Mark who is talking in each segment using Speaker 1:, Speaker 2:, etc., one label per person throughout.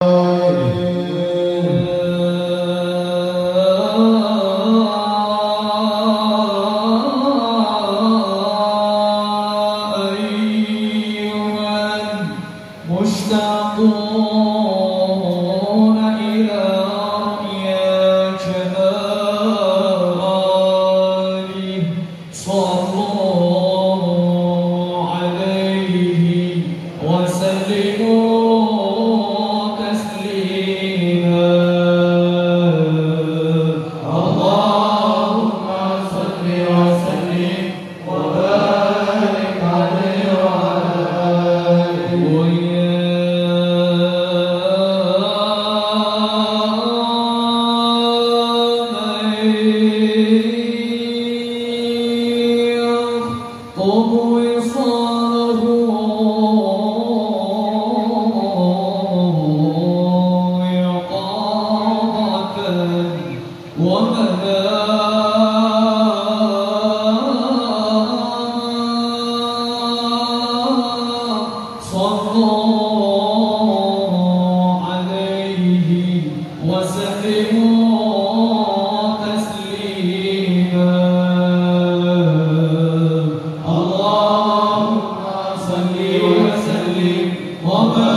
Speaker 1: Oh.
Speaker 2: Mama.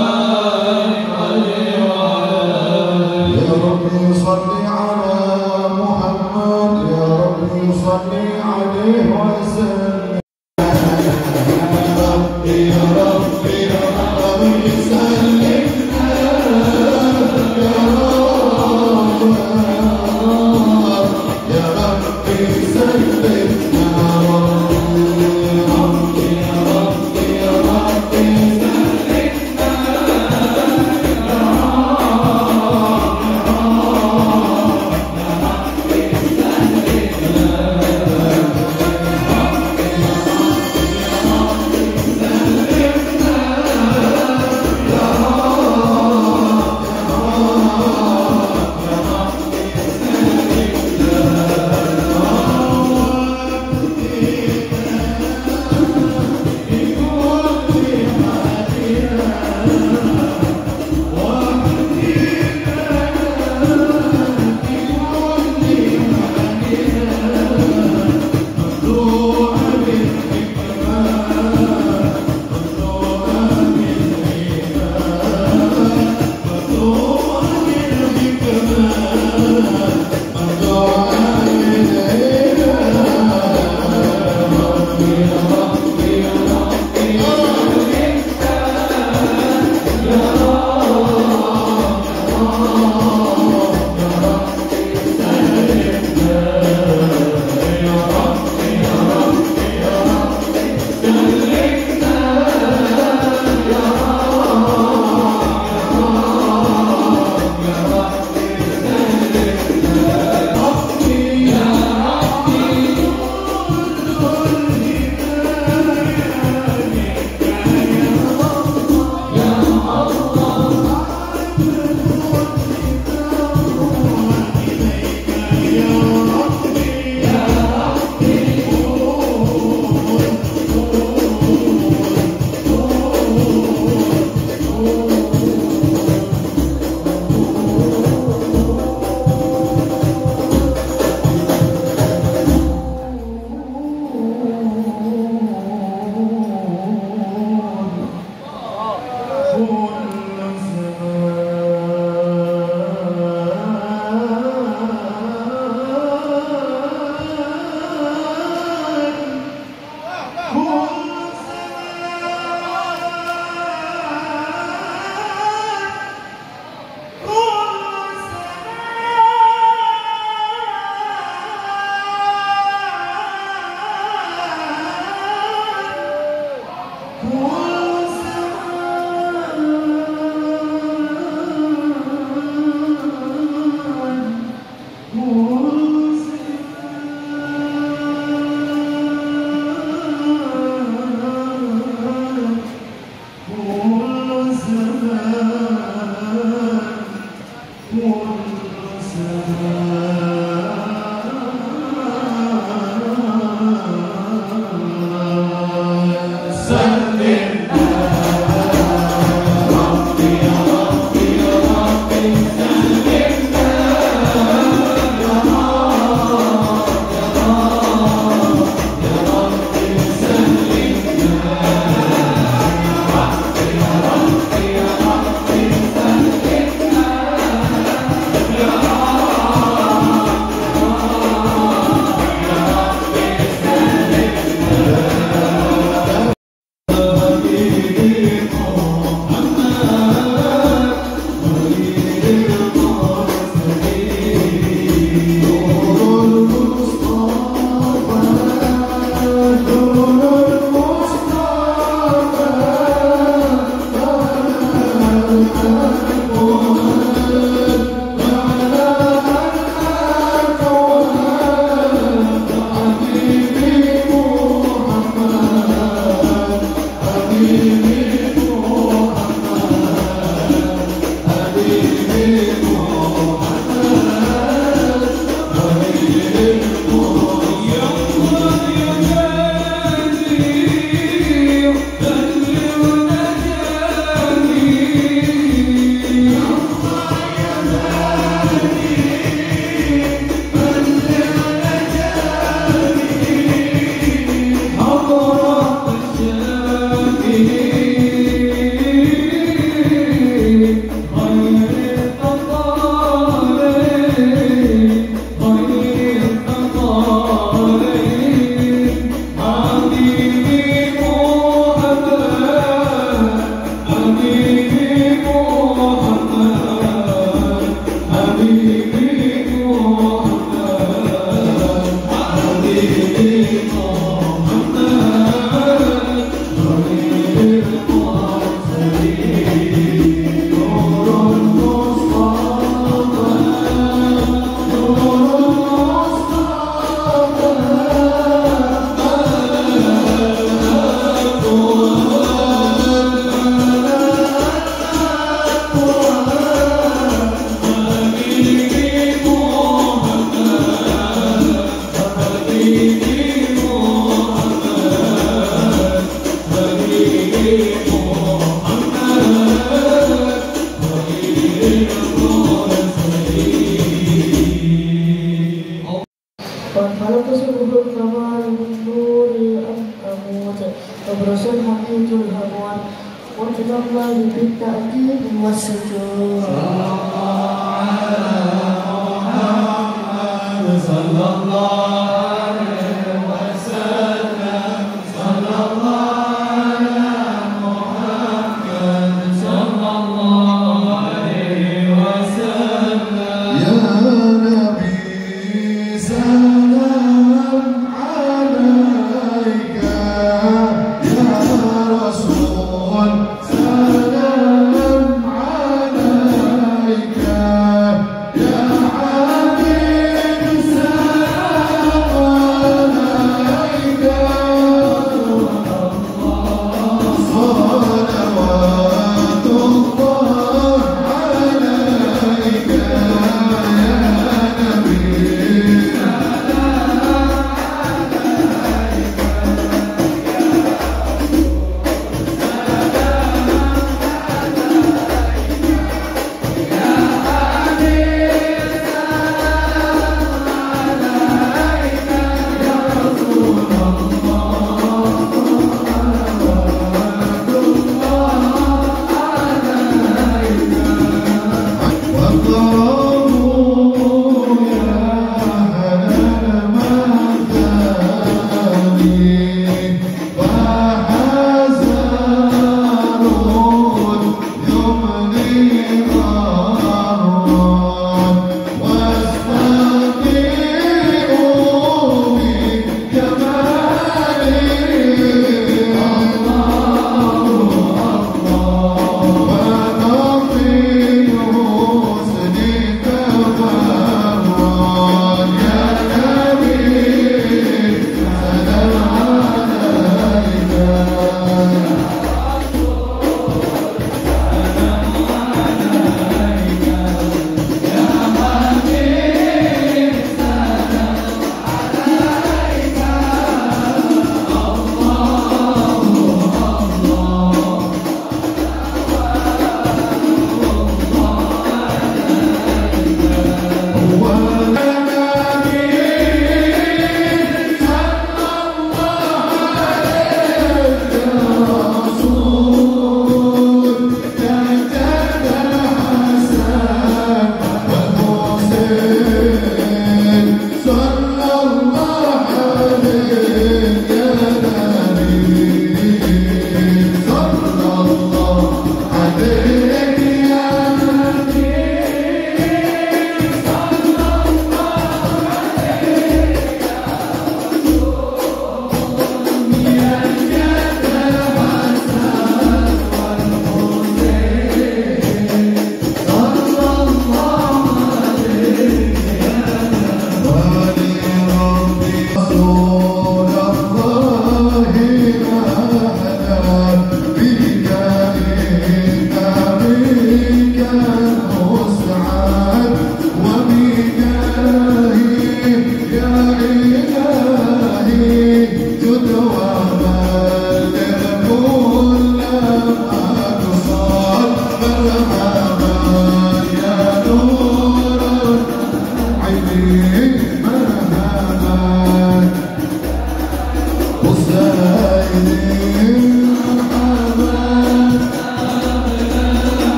Speaker 3: berasal hati itu hamuan. Untuk Allah kita akhir wasujud.
Speaker 2: Allah Allah Allah Allah Allah